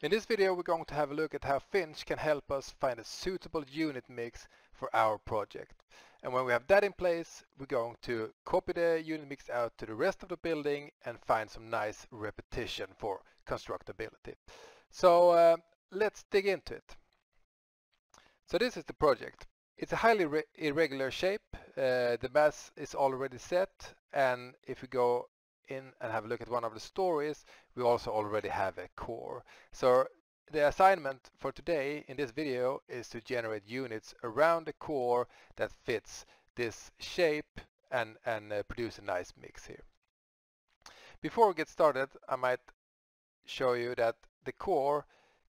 In this video we're going to have a look at how Finch can help us find a suitable unit mix for our project. And when we have that in place we're going to copy the unit mix out to the rest of the building and find some nice repetition for constructability. So uh, let's dig into it. So this is the project. It's a highly irregular shape. Uh, the mass is already set and if we go in and have a look at one of the stories, we also already have a core. So the assignment for today in this video is to generate units around the core that fits this shape and, and uh, produce a nice mix here. Before we get started, I might show you that the core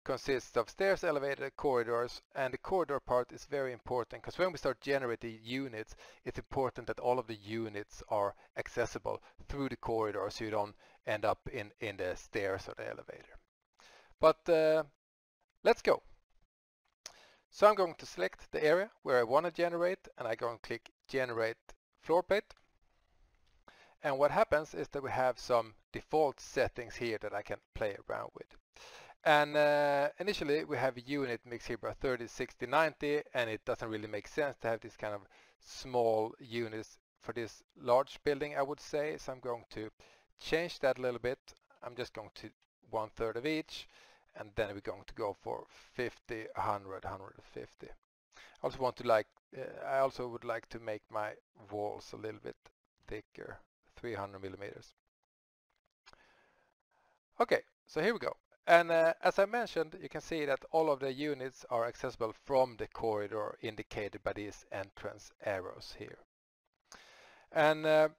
consists of stairs, elevator, corridors, and the corridor part is very important because when we start generating units, it's important that all of the units are accessible through the corridor so you don't end up in, in the stairs or the elevator. But uh, let's go. So I'm going to select the area where I want to generate and I'm going to click generate floor plate. And what happens is that we have some default settings here that I can play around with. And uh, initially we have a unit mix here by 30, 60, 90 and it doesn't really make sense to have this kind of small units for this large building I would say. So I'm going to change that a little bit. I'm just going to one third of each and then we're going to go for 50, 100, 150. I also want to like, uh, I also would like to make my walls a little bit thicker, 300 millimeters. Okay, so here we go. And uh, as I mentioned, you can see that all of the units are accessible from the corridor indicated by these entrance arrows here. And uh,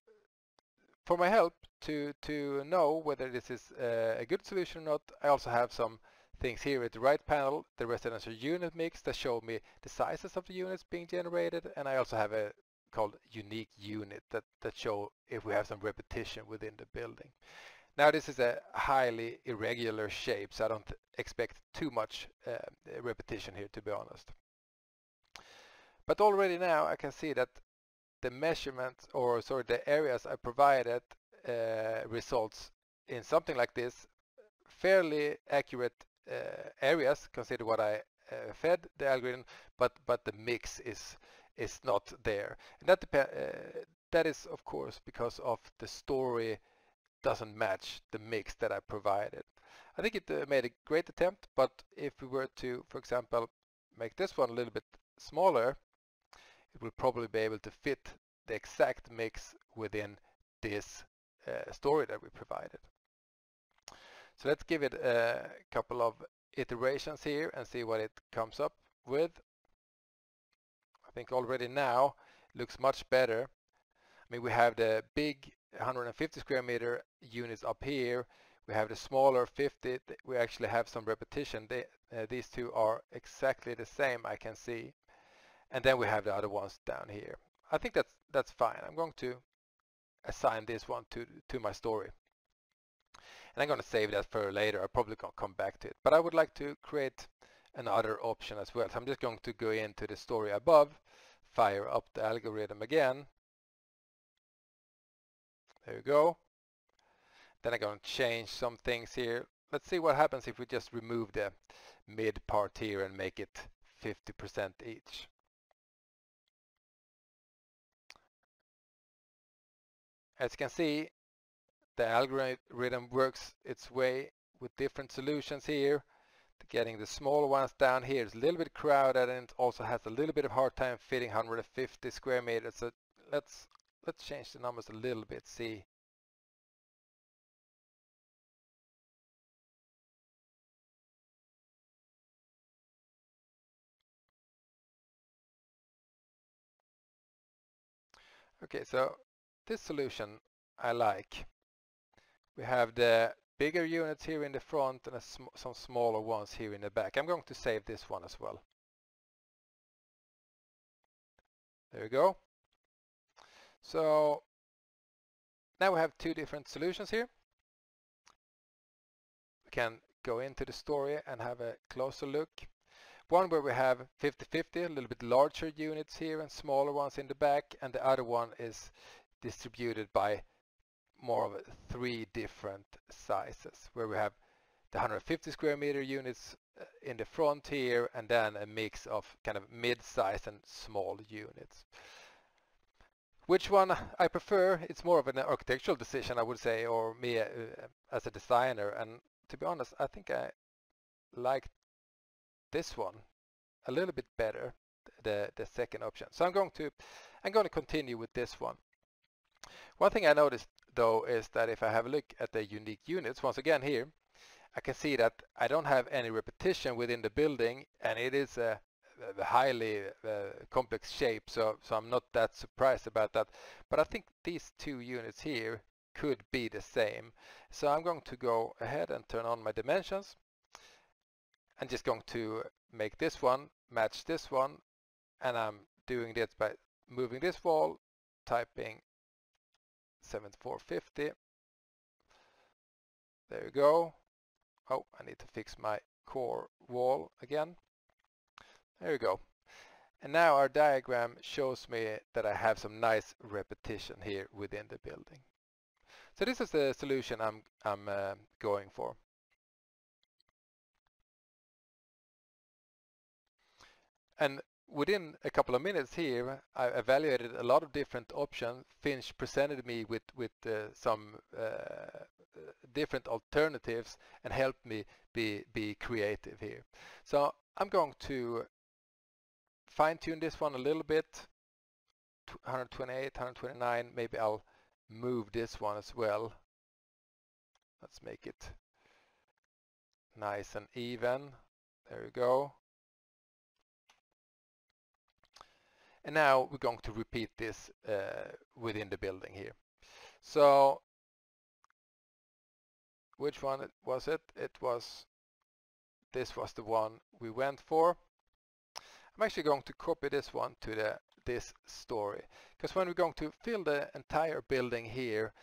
for my help to, to know whether this is uh, a good solution or not, I also have some things here at the right panel, the residential unit mix that show me the sizes of the units being generated. And I also have a called unique unit that, that show if we have some repetition within the building. Now this is a highly irregular shape, so I don't expect too much uh, repetition here, to be honest. But already now I can see that the measurements, or sorry, the areas I provided uh, results in something like this, fairly accurate uh, areas, consider what I uh, fed the algorithm, but but the mix is is not there. And that uh, that is of course because of the story doesn't match the mix that I provided. I think it uh, made a great attempt, but if we were to, for example, make this one a little bit smaller, it will probably be able to fit the exact mix within this uh, story that we provided. So let's give it a couple of iterations here and see what it comes up with. I think already now looks much better. I mean, we have the big 150 square meter units up here. We have the smaller 50. We actually have some repetition. They, uh, these two are exactly the same, I can see. And then we have the other ones down here. I think that's that's fine. I'm going to assign this one to to my story. And I'm going to save that for later. I'm probably going to come back to it. But I would like to create another option as well. So I'm just going to go into the story above, fire up the algorithm again, there you go. Then I'm going to change some things here. Let's see what happens if we just remove the mid part here and make it 50% each. As you can see, the algorithm works its way with different solutions here. Getting the small ones down here is a little bit crowded and also has a little bit of hard time fitting 150 square meters. So let's let's change the numbers a little bit, see. Okay, so this solution I like. We have the bigger units here in the front and sm some smaller ones here in the back. I'm going to save this one as well. There we go. So now we have two different solutions here. We can go into the story and have a closer look. One where we have 50-50, a little bit larger units here and smaller ones in the back, and the other one is distributed by more of three different sizes, where we have the 150 square meter units uh, in the front here and then a mix of kind of mid-size and small units. Which one? I prefer, it's more of an architectural decision I would say or me uh, as a designer. And to be honest I think I like this one a little bit better the the second option. So I'm going to I'm going to continue with this one. One thing I noticed though is that if I have a look at the unique units once again here I can see that I don't have any repetition within the building and it is a, highly uh, complex shape so so I'm not that surprised about that. But I think these two units here could be the same. So I'm going to go ahead and turn on my dimensions. I'm just going to make this one match this one. And I'm doing this by moving this wall typing 7450 there you go. Oh I need to fix my core wall again there we go and now our diagram shows me that I have some nice repetition here within the building so this is the solution I'm, I'm uh, going for And within a couple of minutes here, I evaluated a lot of different options. Finch presented me with, with uh, some uh, different alternatives and helped me be, be creative here. So I'm going to fine tune this one a little bit. 128, 129, maybe I'll move this one as well. Let's make it nice and even. There you go. And now we're going to repeat this uh, within the building here. So which one was it? It was, this was the one we went for. I'm actually going to copy this one to the this story because when we're going to fill the entire building here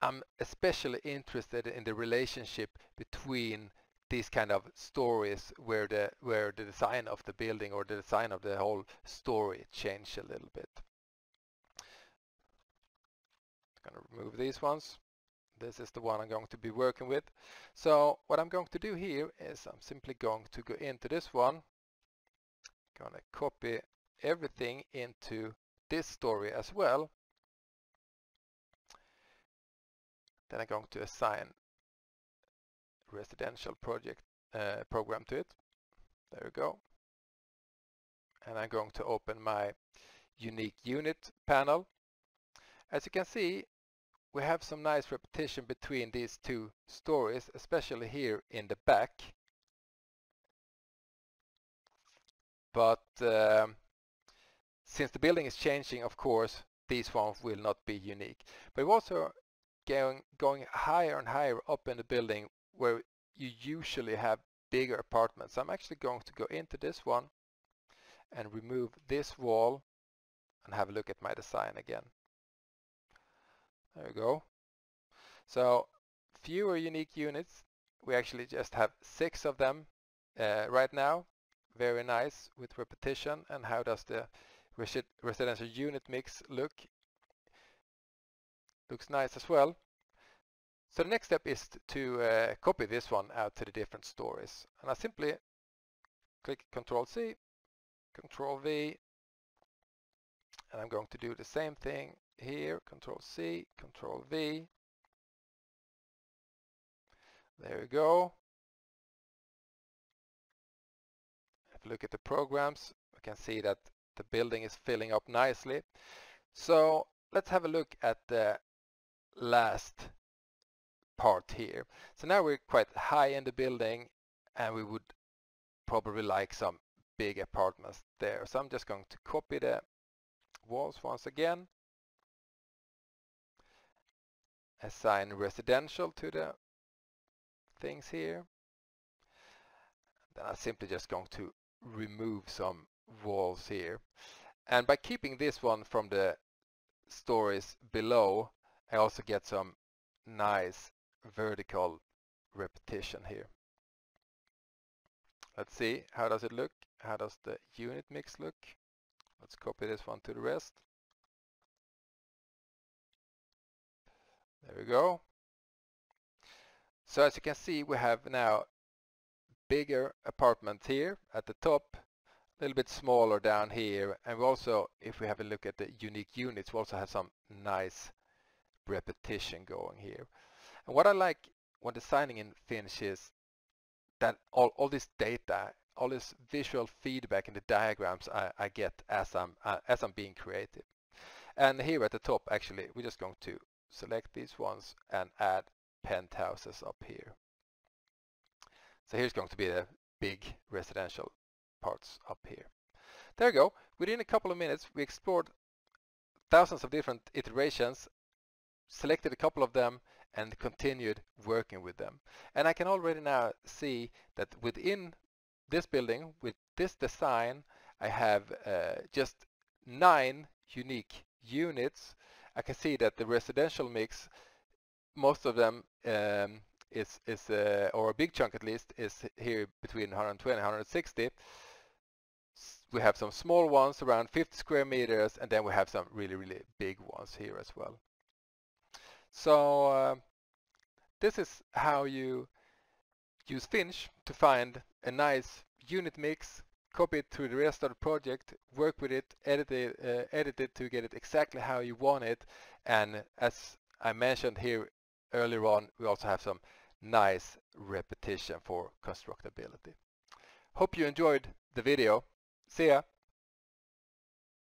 I'm especially interested in the relationship between these kind of stories where the where the design of the building or the design of the whole story change a little bit. I'm going to remove these ones. This is the one I'm going to be working with. So what I'm going to do here is I'm simply going to go into this one. Going to copy everything into this story as well. Then I'm going to assign residential project uh, program to it. There we go. And I'm going to open my unique unit panel. As you can see, we have some nice repetition between these two stories, especially here in the back. But um, since the building is changing, of course, these ones will not be unique. But we're also going, going higher and higher up in the building where you usually have bigger apartments. I'm actually going to go into this one and remove this wall and have a look at my design again. There we go. So fewer unique units. We actually just have six of them uh, right now. Very nice with repetition. And how does the residential unit mix look? Looks nice as well. So the next step is to uh, copy this one out to the different stories. And I simply click Control C, Control V, and I'm going to do the same thing here, Control C, Control V. There we go. Look at the programs, we can see that the building is filling up nicely. So let's have a look at the last part here. So now we're quite high in the building and we would probably like some big apartments there. So I'm just going to copy the walls once again. Assign residential to the things here. Then I'm simply just going to remove some walls here. And by keeping this one from the stories below, I also get some nice vertical repetition here. Let's see, how does it look? How does the unit mix look? Let's copy this one to the rest. There we go. So as you can see, we have now bigger apartment here at the top, a little bit smaller down here. And we also, if we have a look at the unique units, we also have some nice repetition going here. And what I like when designing in Finch is that all, all this data, all this visual feedback in the diagrams I, I get as I'm, uh, as I'm being creative. And here at the top, actually, we're just going to select these ones and add penthouses up here. So here's going to be the big residential parts up here. There you go. Within a couple of minutes, we explored thousands of different iterations, selected a couple of them, and continued working with them. And I can already now see that within this building, with this design, I have uh, just nine unique units. I can see that the residential mix, most of them um, is, is uh, or a big chunk at least, is here between 120 and 160. We have some small ones around 50 square meters, and then we have some really, really big ones here as well. So uh, this is how you use Finch to find a nice unit mix, copy it to the rest of the project, work with it, edit it, uh, edit it to get it exactly how you want it. And as I mentioned here earlier on, we also have some nice repetition for constructability. Hope you enjoyed the video. See ya!